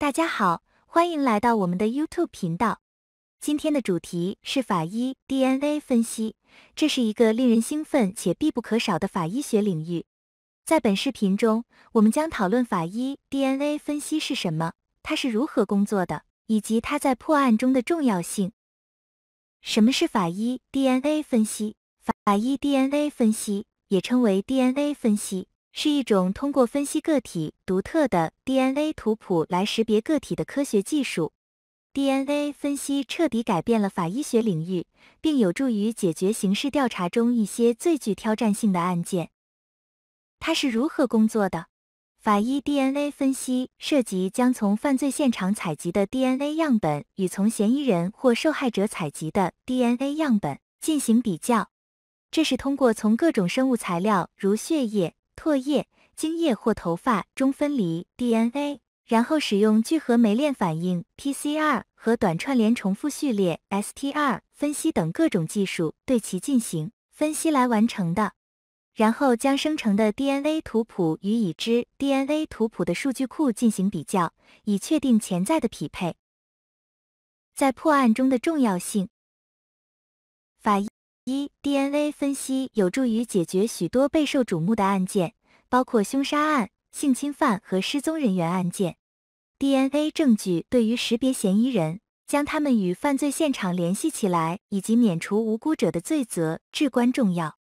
大家好，欢迎来到我们的 YouTube 频道。今天的主题是法医 DNA 分析，这是一个令人兴奋且必不可少的法医学领域。在本视频中，我们将讨论法医 DNA 分析是什么，它是如何工作的，以及它在破案中的重要性。什么是法医 DNA 分析？法医 DNA 分析也称为 DNA 分析。是一种通过分析个体独特的 DNA 图谱来识别个体的科学技术。DNA 分析彻底改变了法医学领域，并有助于解决刑事调查中一些最具挑战性的案件。它是如何工作的？法医 DNA 分析涉及将从犯罪现场采集的 DNA 样本与从嫌疑人或受害者采集的 DNA 样本进行比较。这是通过从各种生物材料，如血液。唾液、精液或头发中分离 DNA，然后使用聚合酶链反应 PCR 和短串联重复序列 STR 分析等各种技术对其进行分析来完成的。然后将生成的 DNA 图谱与已知 DNA 图谱的数据库进行比较，以确定潜在的匹配。在破案中的重要性，法医。一 DNA 分析有助于解决许多备受瞩目的案件，包括凶杀案、性侵犯和失踪人员案件。DNA 证据对于识别嫌疑人、将他们与犯罪现场联系起来以及免除无辜者的罪责至关重要。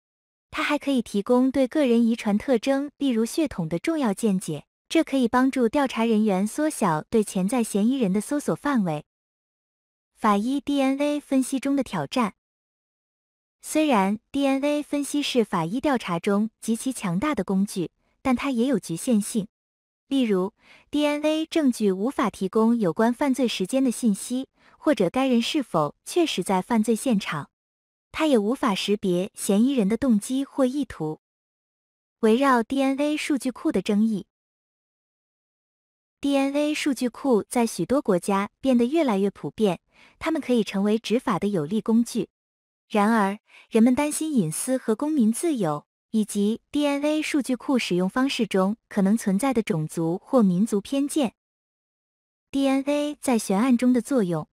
它还可以提供对个人遗传特征，例如血统的重要见解，这可以帮助调查人员缩小对潜在嫌疑人的搜索范围。法医 DNA 分析中的挑战。虽然 DNA 分析是法医调查中极其强大的工具，但它也有局限性。例如，DNA 证据无法提供有关犯罪时间的信息，或者该人是否确实在犯罪现场。它也无法识别嫌疑人的动机或意图。围绕 DNA 数据库的争议，DNA 数据库在许多国家变得越来越普遍，它们可以成为执法的有力工具。然而，人们担心隐私和公民自由，以及 DNA 数据库使用方式中可能存在的种族或民族偏见。DNA 在悬案中的作用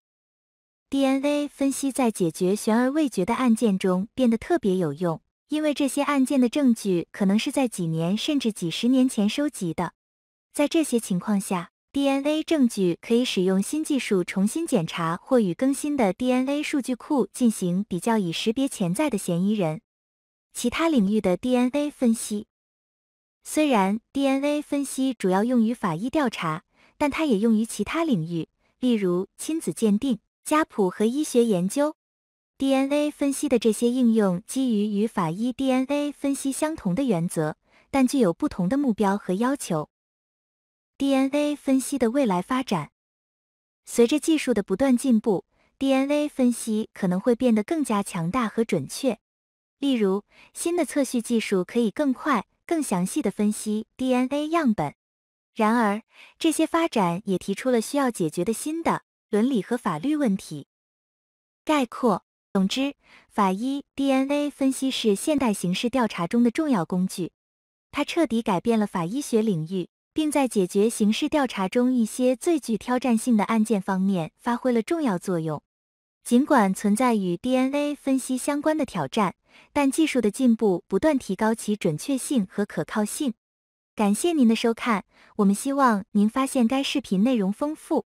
，DNA 分析在解决悬而未决的案件中变得特别有用，因为这些案件的证据可能是在几年甚至几十年前收集的。在这些情况下，DNA 证据可以使用新技术重新检查或与更新的 DNA 数据库进行比较，以识别潜在的嫌疑人。其他领域的 DNA 分析，虽然 DNA 分析主要用于法医调查，但它也用于其他领域，例如亲子鉴定、家谱和医学研究。DNA 分析的这些应用基于与法医 DNA 分析相同的原则，但具有不同的目标和要求。DNA 分析的未来发展，随着技术的不断进步，DNA 分析可能会变得更加强大和准确。例如，新的测序技术可以更快、更详细的分析 DNA 样本。然而，这些发展也提出了需要解决的新的伦理和法律问题。概括：总之，法医 DNA 分析是现代刑事调查中的重要工具，它彻底改变了法医学领域。并在解决刑事调查中一些最具挑战性的案件方面发挥了重要作用。尽管存在与 DNA 分析相关的挑战，但技术的进步不断提高其准确性和可靠性。感谢您的收看，我们希望您发现该视频内容丰富。